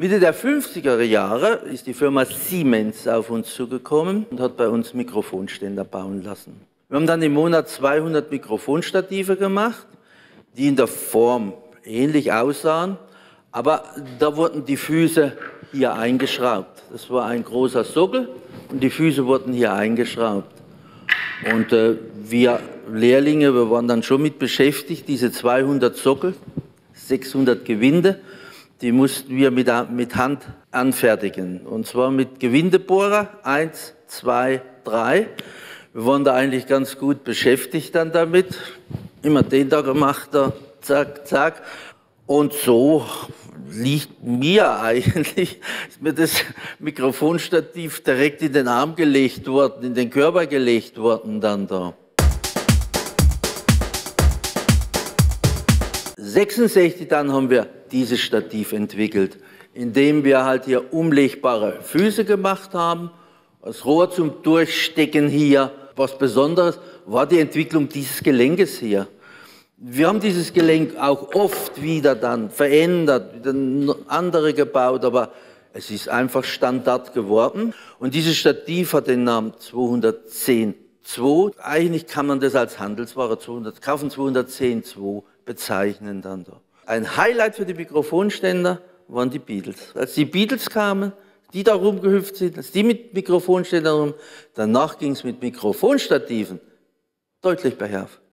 Mitte der 50er Jahre ist die Firma Siemens auf uns zugekommen und hat bei uns Mikrofonständer bauen lassen. Wir haben dann im Monat 200 Mikrofonstative gemacht, die in der Form ähnlich aussahen, aber da wurden die Füße hier eingeschraubt. Das war ein großer Sockel und die Füße wurden hier eingeschraubt. Und äh, wir Lehrlinge, wir waren dann schon mit beschäftigt, diese 200 Sockel, 600 Gewinde, die mussten wir mit, mit Hand anfertigen. Und zwar mit Gewindebohrer, eins, zwei, drei. Wir waren da eigentlich ganz gut beschäftigt dann damit. Immer den da gemacht, da, zack, zack. Und so liegt mir eigentlich, ist mir das Mikrofonstativ direkt in den Arm gelegt worden, in den Körper gelegt worden dann da. 66 dann haben wir dieses Stativ entwickelt, indem wir halt hier umlegbare Füße gemacht haben, das Rohr zum Durchstecken hier. Was Besonderes war die Entwicklung dieses Gelenkes hier. Wir haben dieses Gelenk auch oft wieder dann verändert, wieder andere gebaut, aber es ist einfach Standard geworden. Und dieses Stativ hat den Namen 210 2. Eigentlich kann man das als Handelsware 200, kaufen 210 2 bezeichnen dann da. Ein Highlight für die Mikrofonständer waren die Beatles. Als die Beatles kamen, die da rumgehüpft sind, als die mit Mikrofonständern rum, danach ging es mit Mikrofonstativen deutlich bergauf.